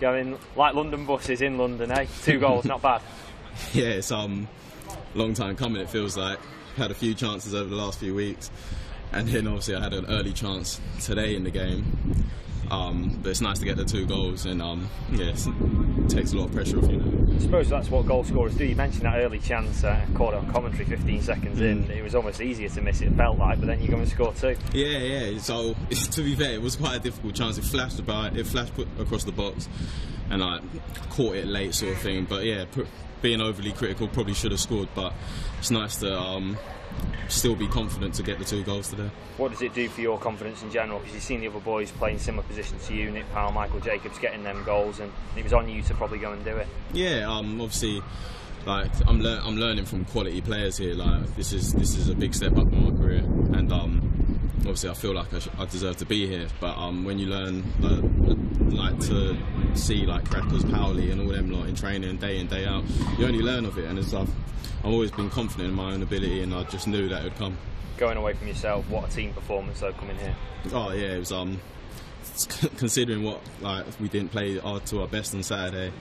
Going like London buses in London, eh? Two goals, not bad. Yeah, it's um long time coming. It feels like had a few chances over the last few weeks, and then obviously I had an early chance today in the game. Um, but it's nice to get the two goals, and um, yeah, it takes a lot of pressure off you. I suppose that's what goal scorers do. You mentioned that early chance, uh, caught on commentary 15 seconds in. Mm. It was almost easier to miss it, felt like, but then you go and score two. Yeah, yeah. So to be fair, it was quite a difficult chance. It flashed about, it flashed put across the box, and I caught it late, sort of thing. But yeah, being overly critical, probably should have scored. But it's nice to um, still be confident to get the two goals today. What does it do for your confidence in general? Because you've seen the other boys playing similar positions to you, Nick Powell, Michael Jacobs, getting them goals, and it was on you to probably go and do it. Yeah, um, obviously, like I'm lear- I'm learning from quality players here. Like this is this is a big step up in my career, and um, obviously I feel like I, sh- I deserve to be here. But um, when you learn uh, like to see like crackers, Powley, and all them lot in training day in day out, you only learn of it. And it's, I've I've always been confident in my own ability, and I just knew that it would come. Going away from yourself, what a team performance though coming here. Oh yeah, it was um considering what like we didn't play our, to our best on Saturday.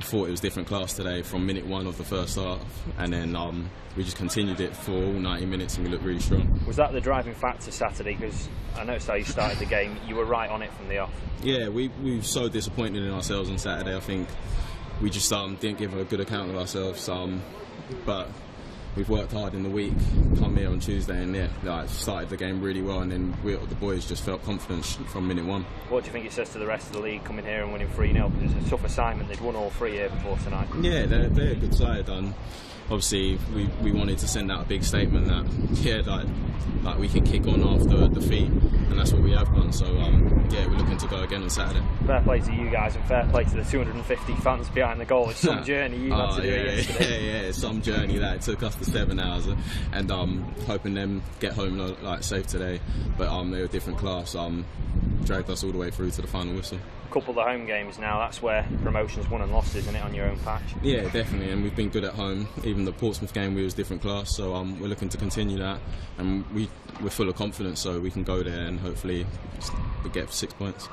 Thought it was different class today from minute one of the first half, and then um, we just continued it for all 90 minutes, and we looked really strong. Was that the driving factor Saturday? Because I noticed how you started the game. You were right on it from the off. Yeah, we we were so disappointed in ourselves on Saturday. I think we just um, didn't give a good account of ourselves. Um, but we've worked hard in the week. Come here on Tuesday, and yeah, like, started the game really well, and then we, the boys just felt confidence from minute one. What do you think it says to the rest of the league coming here and winning 3 0? Because it's a tough assignment. They'd won all three here before tonight. Yeah, they're, they're a good side. And obviously, we, we wanted to send out a big statement that yeah, like, like we can kick on after the defeat, and that's what we have done. So um, yeah, we're looking to go again on Saturday. Fair play to you guys and fair play to the 250 fans behind the goal. It's some journey you had Oh, to do yeah, it yesterday. yeah, yeah, it's some journey that it took us the seven hours, and um, hoping them get home like safe today. But um, they were a different class. Um, dragged us all the way through to the final whistle. A couple of the home games now. That's where promotions won and lost, isn't it, on your own patch? Yeah, definitely, and we've been good at home. Even the Portsmouth game, we was different class, so um, we're looking to continue that, and we we're full of confidence, so we can go there and hopefully get six points.